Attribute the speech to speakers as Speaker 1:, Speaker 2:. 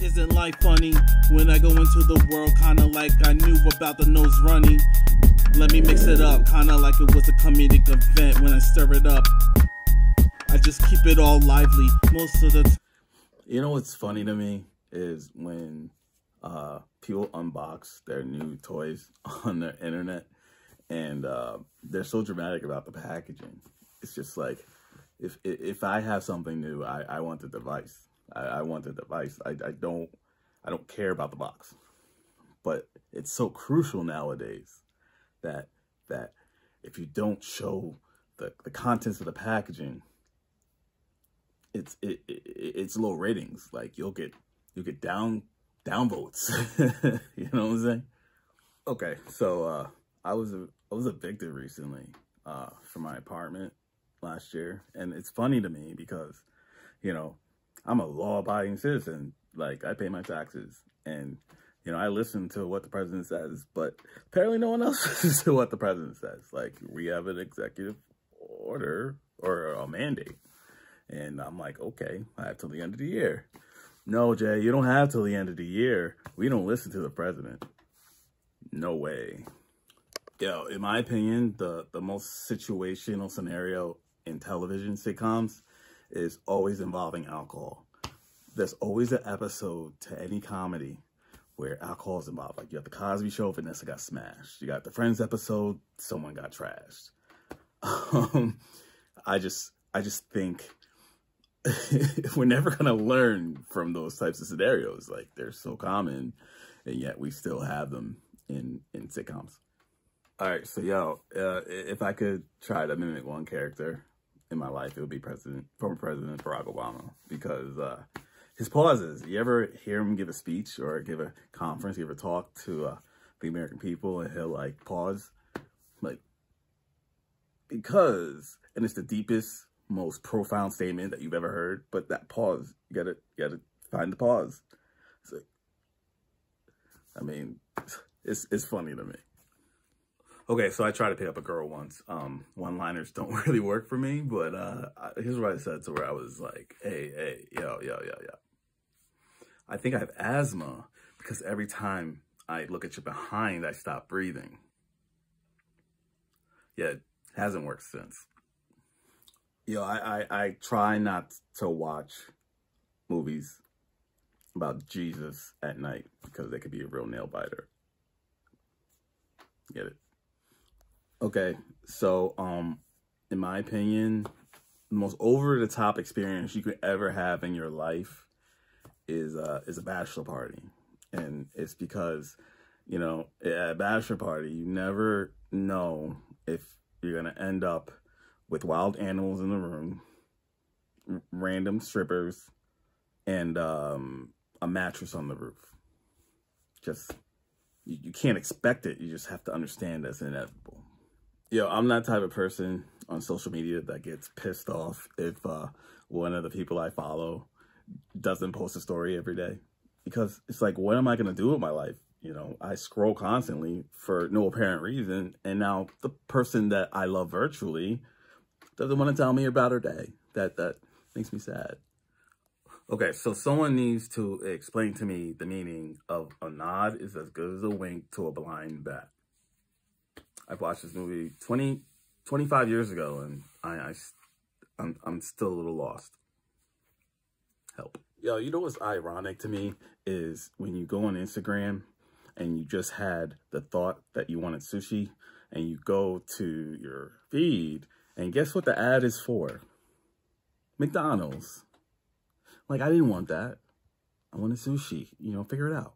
Speaker 1: Isn't life funny when I go into the world kinda like I knew about the nose running? Let me mix it up, kinda like it was a comedic event when I stir it up. I just keep it all lively most of the time.
Speaker 2: You know what's funny to me is when uh, people unbox their new toys on the internet and uh, they're so dramatic about the packaging. It's just like, if if I have something new, I, I want the device. I, I want the device. I, I don't I don't care about the box. But it's so crucial nowadays that that if you don't show the, the contents of the packaging, it's it, it it's low ratings. Like you'll get you'll get down down votes. you know what I'm saying? Okay, so uh I was I was evicted recently uh from my apartment last year. And it's funny to me because, you know, I'm a law abiding citizen. Like I pay my taxes and you know, I listen to what the president says, but apparently no one else listens to what the president says. Like we have an executive order or a mandate. And I'm like, okay, I have till the end of the year. No, Jay, you don't have till the end of the year. We don't listen to the president. No way. Yo, in my opinion, the, the most situational scenario in television sitcoms is always involving alcohol. There's always an episode to any comedy where alcohol is involved. Like you got the Cosby Show, Vanessa got smashed. You got the Friends episode, someone got trashed. Um, I just, I just think we're never gonna learn from those types of scenarios. Like they're so common, and yet we still have them in in sitcoms. All right, so yo, uh, if I could try to mimic one character in my life, it would be President, former President Barack Obama, because uh, his pauses. You ever hear him give a speech or give a conference? You ever talk to uh, the American people and he'll like pause, like because, and it's the deepest, most profound statement that you've ever heard. But that pause, you gotta, you gotta find the pause. So, I mean, it's it's funny to me. Okay, so I tried to pick up a girl once. Um, one-liners don't really work for me, but uh, here's what I said to her. I was like, hey, hey, yo, yo, yo, yo. I think I have asthma because every time I look at you behind, I stop breathing. Yeah, it hasn't worked since. Yo, I, I, I try not to watch movies about Jesus at night because they could be a real nail biter. Get it? Okay, so um, in my opinion, the most over the top experience you could ever have in your life is uh is a bachelor party, and it's because you know at a bachelor party you never know if you're gonna end up with wild animals in the room, random strippers, and um, a mattress on the roof. Just you, you can't expect it. You just have to understand that's inevitable yo, I'm that type of person on social media that gets pissed off if uh, one of the people I follow doesn't post a story every day. Because it's like, what am I going to do with my life? You know, I scroll constantly for no apparent reason. And now the person that I love virtually doesn't want to tell me about her day. That, that makes me sad. Okay, so someone needs to explain to me the meaning of a nod is as good as a wink to a blind bat. I've watched this movie 20, 25 years ago, and I, I I'm, I'm still a little lost. Help. Yo, you know what's ironic to me is when you go on Instagram and you just had the thought that you wanted sushi and you go to your feed and guess what the ad is for? McDonald's. Like, I didn't want that. I wanted sushi. You know, figure it out.